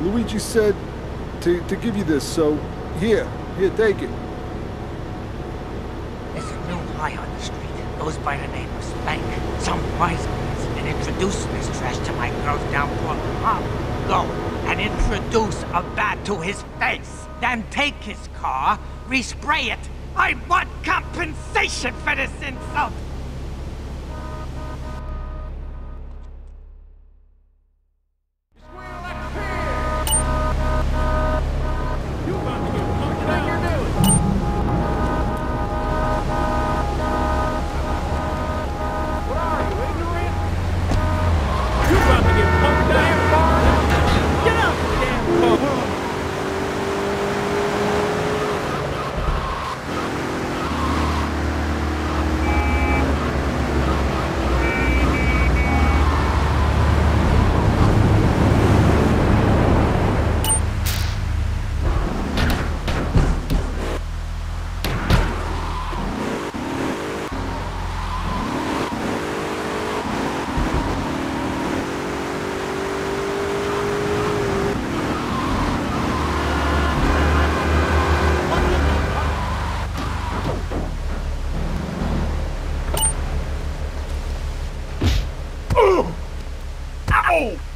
Reggie said to, to give you this, so here, here, take it. There's a new high on the street. Goes by the name of Spank. Some wise guys been introducing this trash to my girls down Portland Harbor. Go and introduce a bat to his face. Then take his car, respray it. I want compensation for this insult. Ow!